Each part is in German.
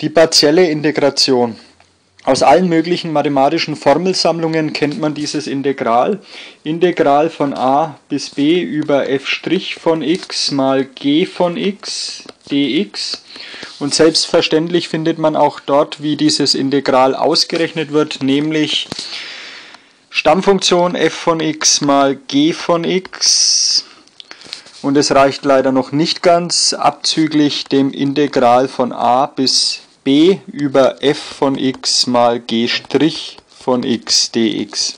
Die partielle Integration. Aus allen möglichen mathematischen Formelsammlungen kennt man dieses Integral. Integral von a bis b über f' von x mal g von x dx. Und selbstverständlich findet man auch dort, wie dieses Integral ausgerechnet wird, nämlich Stammfunktion f von x mal g von x. Und es reicht leider noch nicht ganz, abzüglich dem Integral von a bis über f von x mal g' von x dx.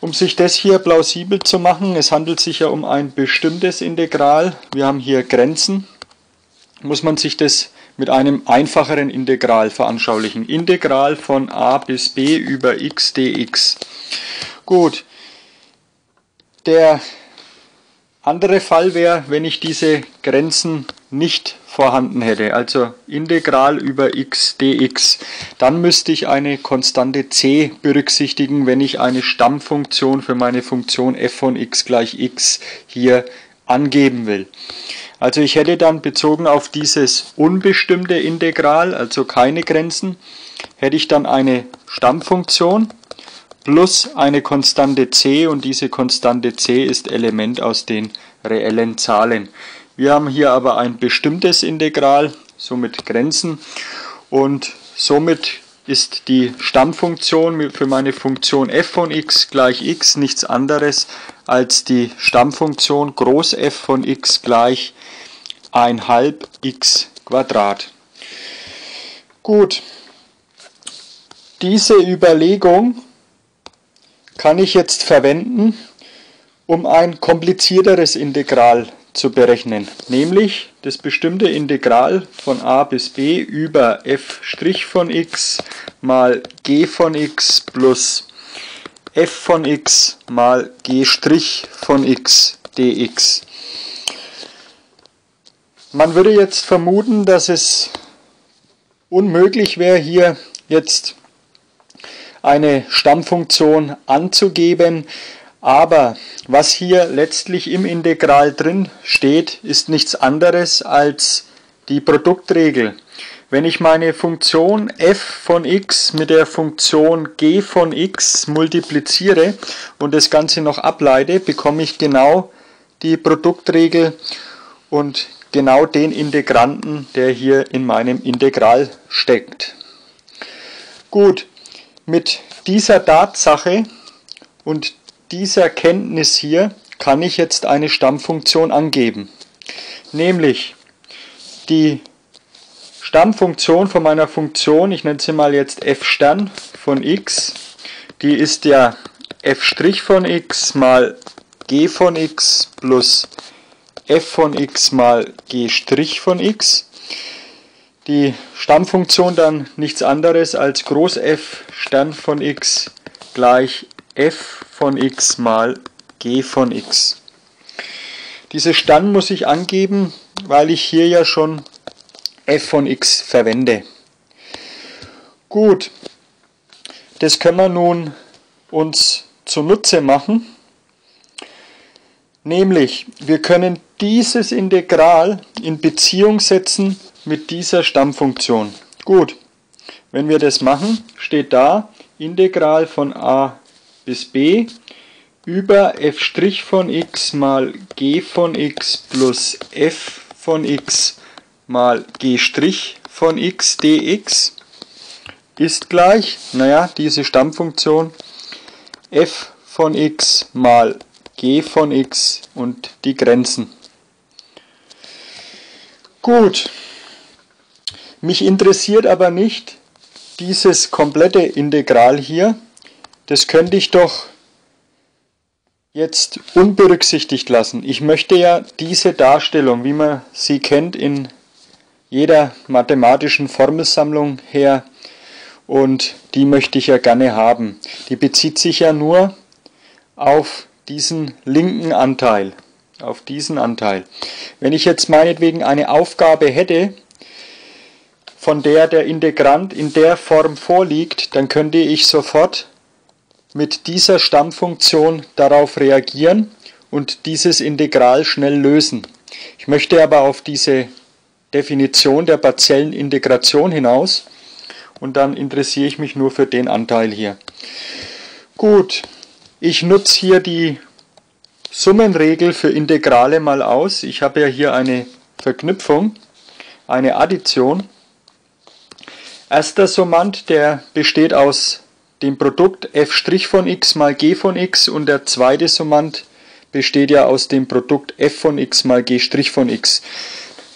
Um sich das hier plausibel zu machen, es handelt sich ja um ein bestimmtes Integral, wir haben hier Grenzen, muss man sich das mit einem einfacheren Integral veranschaulichen. Integral von a bis b über x dx. Gut, der andere Fall wäre, wenn ich diese Grenzen nicht vorhanden hätte, also Integral über x dx, dann müsste ich eine Konstante c berücksichtigen, wenn ich eine Stammfunktion für meine Funktion f von x gleich x hier angeben will. Also ich hätte dann bezogen auf dieses unbestimmte Integral, also keine Grenzen, hätte ich dann eine Stammfunktion plus eine Konstante c und diese Konstante c ist Element aus den reellen Zahlen. Wir haben hier aber ein bestimmtes Integral, somit Grenzen und somit ist die Stammfunktion für meine Funktion f von x gleich x nichts anderes als die Stammfunktion groß f von x gleich 1 halb x Quadrat. Gut, diese Überlegung kann ich jetzt verwenden, um ein komplizierteres Integral zu berechnen, nämlich das bestimmte Integral von a bis b über f' von x mal g von x plus f von x mal g' von x dx. Man würde jetzt vermuten, dass es unmöglich wäre, hier jetzt eine Stammfunktion anzugeben, aber was hier letztlich im Integral drin steht, ist nichts anderes als die Produktregel. Wenn ich meine Funktion f von x mit der Funktion g von x multipliziere und das Ganze noch ableite, bekomme ich genau die Produktregel und genau den Integranten, der hier in meinem Integral steckt. Gut, mit dieser Tatsache und dieser Kenntnis hier kann ich jetzt eine Stammfunktion angeben. Nämlich die Stammfunktion von meiner Funktion, ich nenne sie mal jetzt f' von x, die ist ja f' von x mal g von x plus f von x mal g' von x. Die Stammfunktion dann nichts anderes als Groß f Stern von x gleich f von x mal g von x. Diese Stand muss ich angeben, weil ich hier ja schon f von x verwende. Gut, das können wir nun uns zunutze machen. Nämlich, wir können dieses Integral in Beziehung setzen mit dieser Stammfunktion. Gut, wenn wir das machen, steht da Integral von a bis b über f' von x mal g von x plus f von x mal g' von x dx ist gleich, naja, diese Stammfunktion f von x mal g von x und die Grenzen. Gut, mich interessiert aber nicht dieses komplette Integral hier, das könnte ich doch jetzt unberücksichtigt lassen. Ich möchte ja diese Darstellung, wie man sie kennt in jeder mathematischen Formelsammlung her, und die möchte ich ja gerne haben. Die bezieht sich ja nur auf diesen linken Anteil, auf diesen Anteil. Wenn ich jetzt meinetwegen eine Aufgabe hätte, von der der Integrant in der Form vorliegt, dann könnte ich sofort mit dieser Stammfunktion darauf reagieren und dieses Integral schnell lösen. Ich möchte aber auf diese Definition der partiellen Integration hinaus und dann interessiere ich mich nur für den Anteil hier. Gut, ich nutze hier die Summenregel für Integrale mal aus. Ich habe ja hier eine Verknüpfung, eine Addition. Erster Summand, der besteht aus dem Produkt f' von x mal g von x und der zweite Summand besteht ja aus dem Produkt f von x mal g' von x.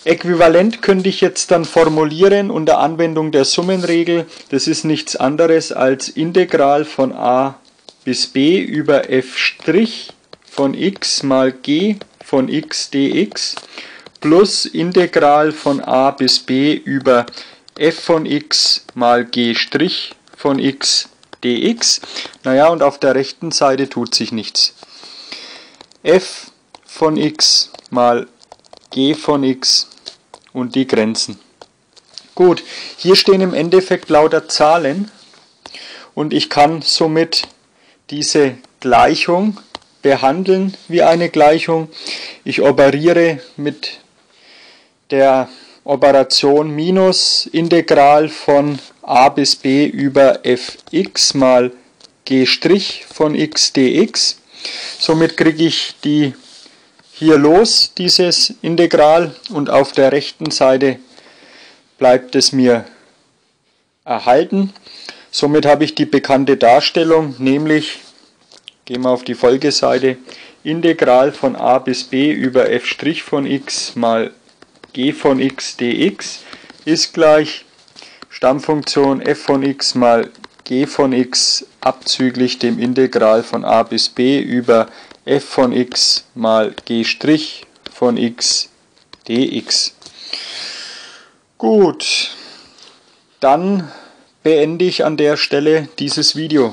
Äquivalent könnte ich jetzt dann formulieren unter Anwendung der Summenregel. Das ist nichts anderes als Integral von a bis b über f' von x mal g von x dx plus Integral von a bis b über f von x mal g' von x dx. Naja, und auf der rechten Seite tut sich nichts. f von x mal g von x und die Grenzen. Gut, hier stehen im Endeffekt lauter Zahlen und ich kann somit diese Gleichung behandeln wie eine Gleichung. Ich operiere mit der Operation minus Integral von a bis b über fx mal g' von x dx. Somit kriege ich die hier los, dieses Integral, und auf der rechten Seite bleibt es mir erhalten. Somit habe ich die bekannte Darstellung, nämlich, gehen wir auf die Folgeseite, Integral von a bis b über f' von x mal g von x dx ist gleich Stammfunktion f von x mal g von x abzüglich dem Integral von a bis b über f von x mal g' von x dx. Gut, dann beende ich an der Stelle dieses Video.